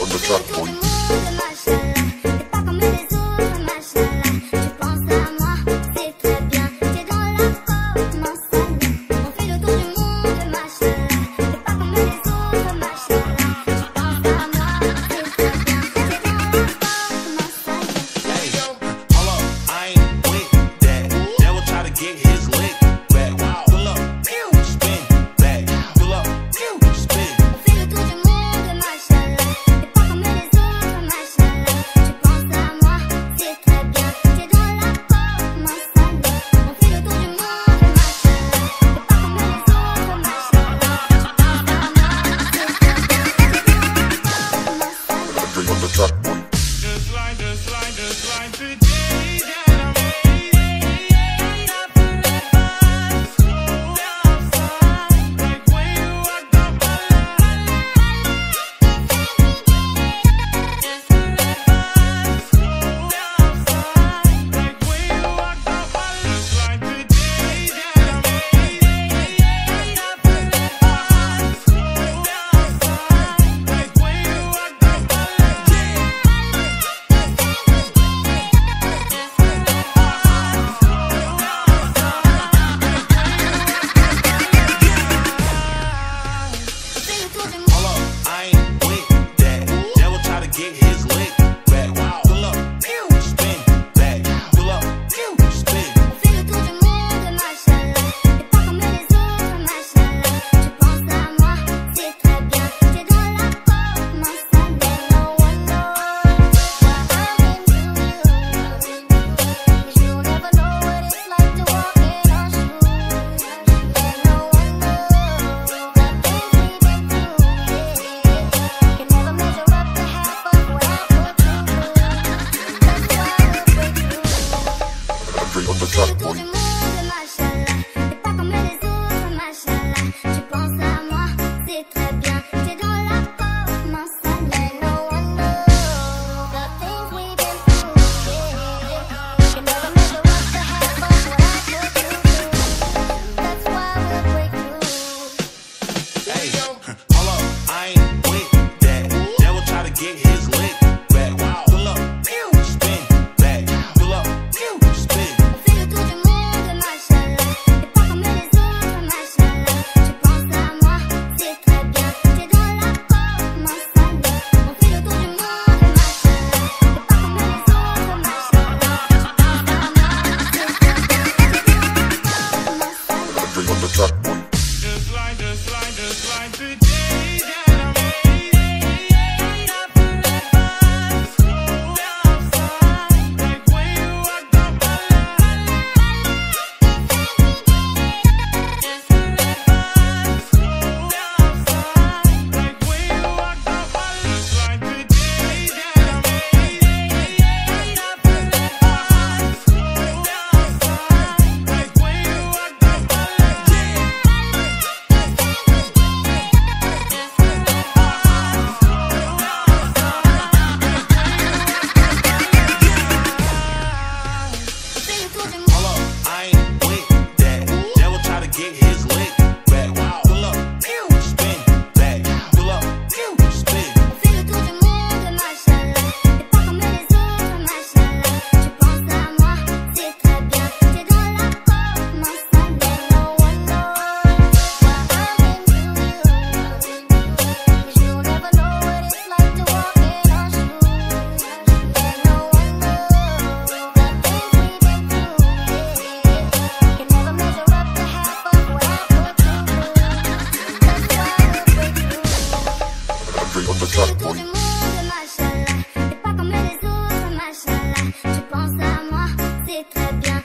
On the track, boy. pense à moi, c'est très bien.